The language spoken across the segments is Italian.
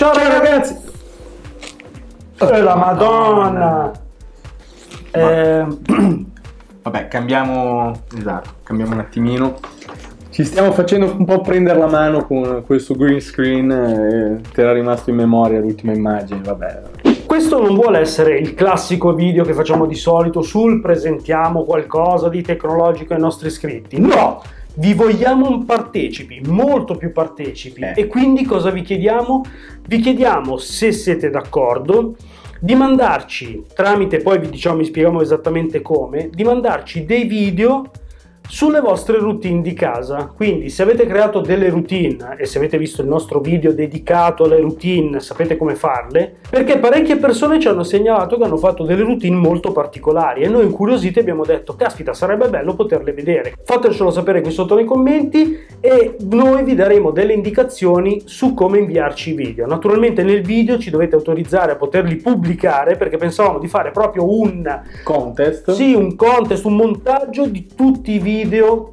Ciao, Ciao ragazzi! Eh, la madonna! Eh... Vabbè, cambiamo... Esatto, cambiamo un attimino. Ci stiamo facendo un po' prendere la mano con questo green screen e ti era rimasto in memoria l'ultima immagine, vabbè. Questo non vuole essere il classico video che facciamo di solito sul presentiamo qualcosa di tecnologico ai nostri iscritti. No! Vi vogliamo partecipi, molto più partecipi. Eh. E quindi cosa vi chiediamo? Vi chiediamo se siete d'accordo di mandarci tramite poi vi diciamo vi spieghiamo esattamente come di mandarci dei video sulle vostre routine di casa. Quindi se avete creato delle routine e se avete visto il nostro video dedicato alle routine, sapete come farle, perché parecchie persone ci hanno segnalato che hanno fatto delle routine molto particolari e noi incuriositi abbiamo detto caspita sarebbe bello poterle vedere. Fatecelo sapere qui sotto nei commenti e noi vi daremo delle indicazioni su come inviarci i video. Naturalmente nel video ci dovete autorizzare a poterli pubblicare perché pensavamo di fare proprio un contest. Sì, un contest, un montaggio di tutti i video video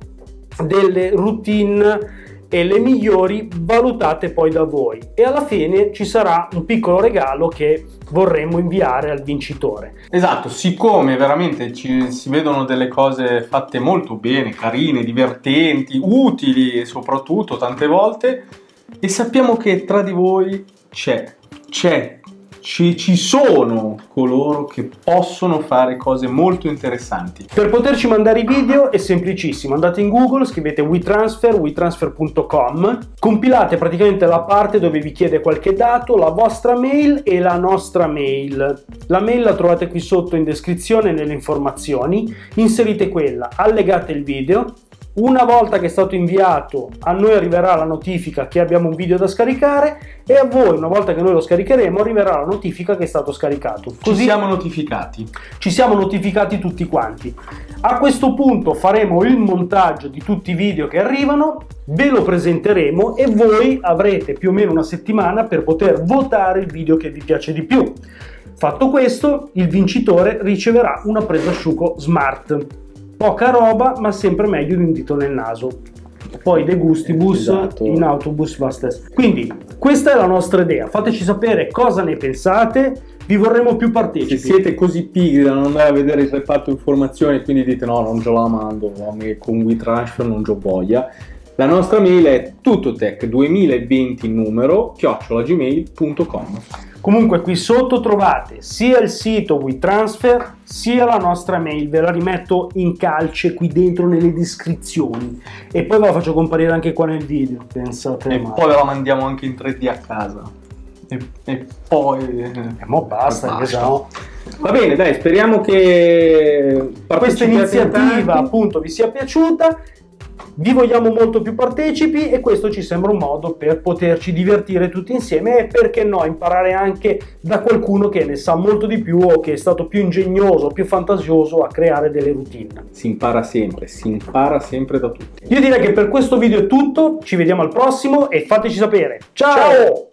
delle routine e le migliori valutate poi da voi e alla fine ci sarà un piccolo regalo che vorremmo inviare al vincitore. Esatto, siccome veramente ci, si vedono delle cose fatte molto bene, carine, divertenti, utili soprattutto tante volte e sappiamo che tra di voi c'è, c'è ci, ci, sono coloro che possono fare cose molto interessanti. Per poterci mandare i video è semplicissimo, andate in Google, scrivete WeTransfer, WeTransfer.com, compilate praticamente la parte dove vi chiede qualche dato, la vostra mail e la nostra mail. La mail la trovate qui sotto in descrizione nelle informazioni, inserite quella, allegate il video, una volta che è stato inviato a noi arriverà la notifica che abbiamo un video da scaricare e a voi una volta che noi lo scaricheremo arriverà la notifica che è stato scaricato. Così ci siamo notificati. Ci siamo notificati tutti quanti. A questo punto faremo il montaggio di tutti i video che arrivano, ve lo presenteremo e voi avrete più o meno una settimana per poter votare il video che vi piace di più. Fatto questo, il vincitore riceverà una presa asciugo smart poca roba ma sempre meglio di un dito nel naso. Poi De Gustibus esatto. in autobus va stesso quindi questa è la nostra idea. Fateci sapere cosa ne pensate. Vi vorremmo più partecipi. Se siete così pigri da non andare a vedere il reparto informazioni quindi dite no non ce la mando con WeTransfer non ho voglia la nostra mail è tuttotech2020 numero chiocciolagmail.com Comunque qui sotto trovate sia il sito WeTransfer sia la nostra mail, ve la rimetto in calce qui dentro nelle descrizioni e poi ve la faccio comparire anche qua nel video, pensate. E poi ve la mandiamo anche in 3D a casa. E, e poi... E mo basta, basta. Va bene, dai, speriamo che questa iniziativa appunto vi sia piaciuta vi vogliamo molto più partecipi e questo ci sembra un modo per poterci divertire tutti insieme e perché no imparare anche da qualcuno che ne sa molto di più o che è stato più ingegnoso, più fantasioso a creare delle routine. Si impara sempre, si impara sempre da tutti. Io direi che per questo video è tutto, ci vediamo al prossimo e fateci sapere. Ciao! Ciao!